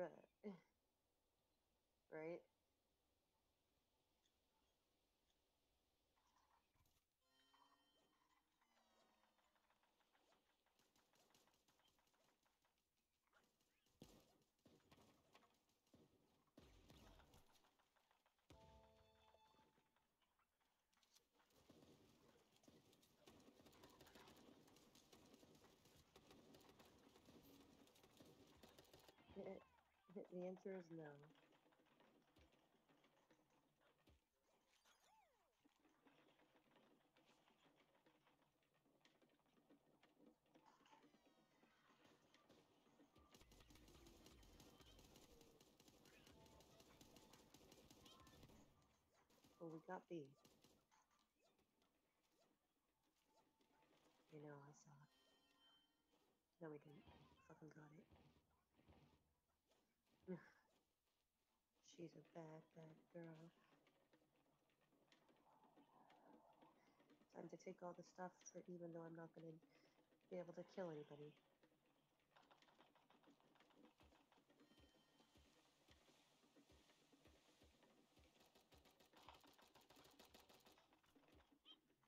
Bruh. right? The answer is no. Well, we got B. You know, I saw it. No, we didn't. Fucking got it. She's a bad, bad girl. Time to take all the stuff, for even though I'm not going to be able to kill anybody.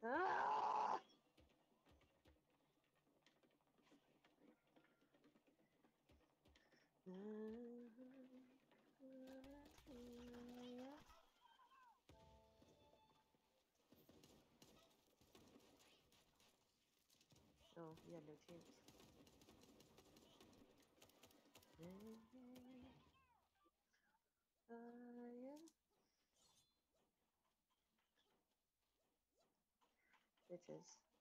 Ah! Had no chance. Uh, yeah. Bitches.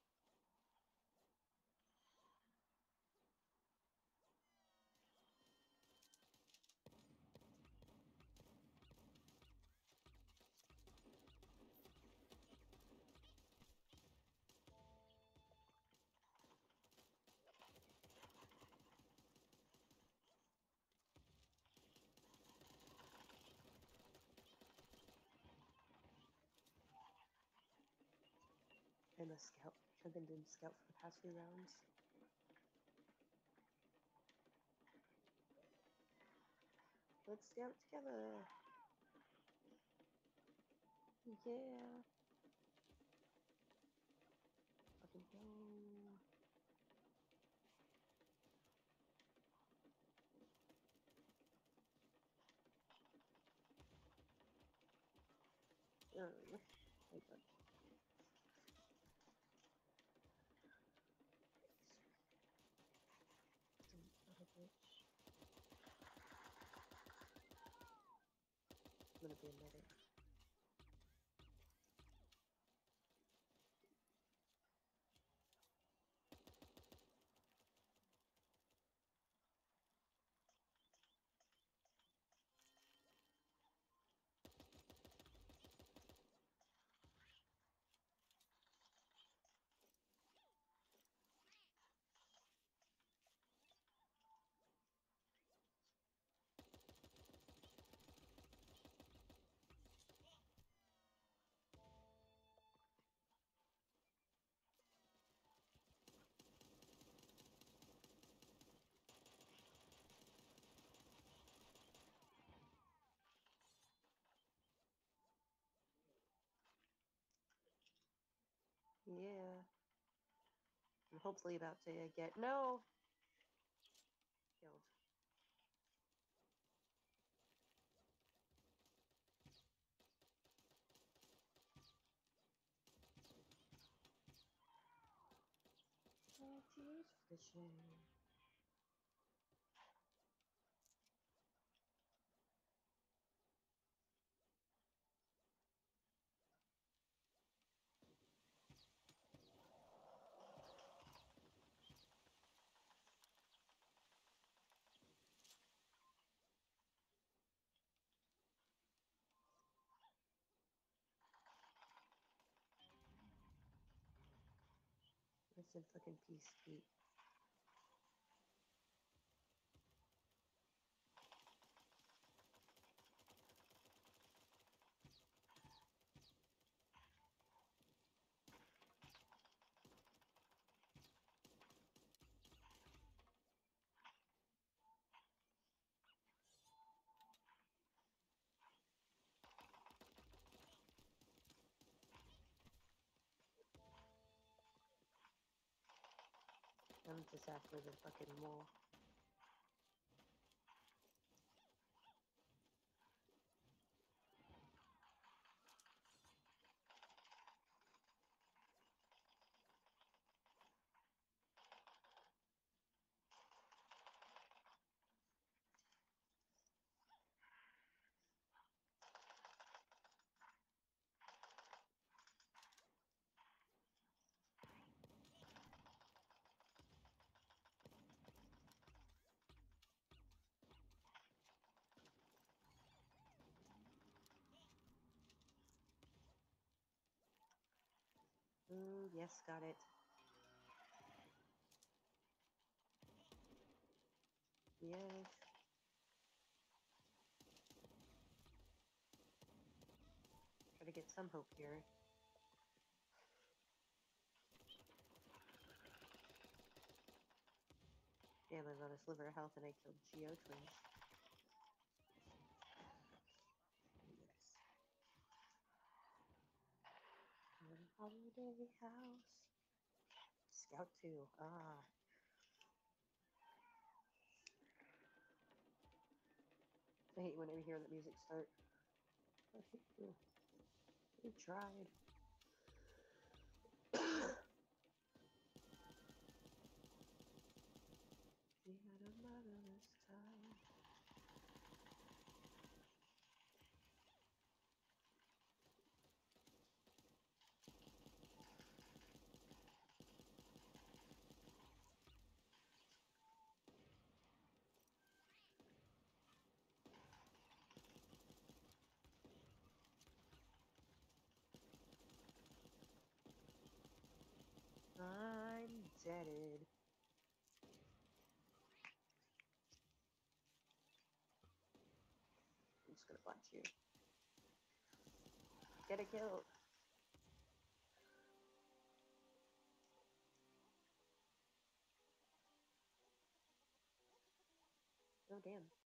I'm a scout. I've been doing scout for the past few rounds. Let's scout together. Yeah. Fucking go. Um, my God. Son of a bitch. I'm gonna be Yeah. I'm hopefully about to get no killed. Fishing. In fucking peace, Pete. I'm just after the fucking mole. Ooh, yes, got it. Yes. Try to get some hope here. Damn, I was on a sliver of health and I killed Geo twins. Yes. Holiday house. Scout 2. Ah. I hate whenever I hear that music start. You. We tried. we had a marvelous time. I'm. I'm just gonna punch you. Get a kill. Oh damn.